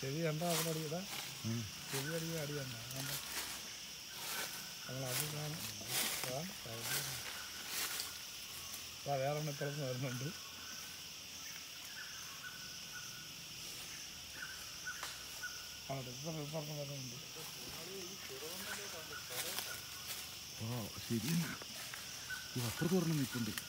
ചെവി കണ്ടാ അവിടെ അടിയതാ ചെവി അടിയ അടി തന്നെ കണ്ടോ? നമ്മൾ അത് കാണും. വേറെ എണ്ണം ഇപ്പുറത്ത് വരുന്നുണ്ട്. ഇപ്പുറത്ത് വരുന്നുണ്ട്. ആ ശരി അപ്പുറത്ത് പറഞ്ഞു നിൽക്കുന്നുണ്ട്